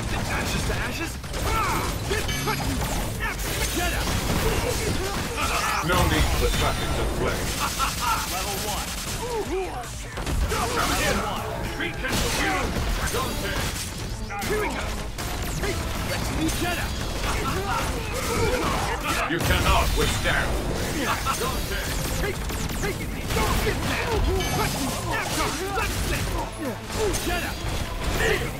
Better watch out! No need for traffic to play. Level one. Come in. Treat Kensuke. Dante. Here we go. Take! Let's meet Jedi. You cannot withstand. Better get mad. Let's Turn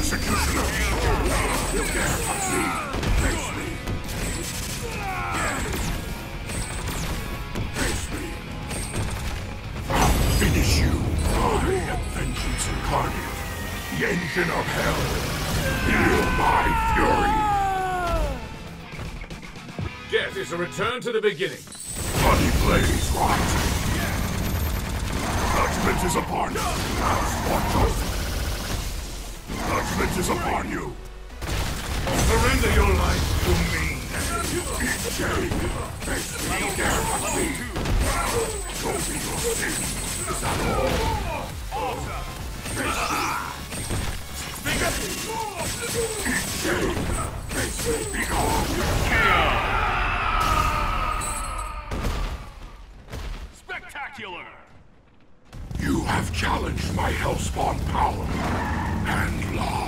Executioner. You dare touch me, face me. Face me. I'll finish you. I am Vengeance Incarnate, the engine of hell. Feel my fury. Death is a return to the beginning. Bloody blaze right. Judgment is upon you. Watch Judgment is upon you! Surrender your life to me! Face me guarantee! Show me your sin! Is that all? Eat shame! Face me! Begone! Spectacular! You have challenged my Hellspawn power! and lost.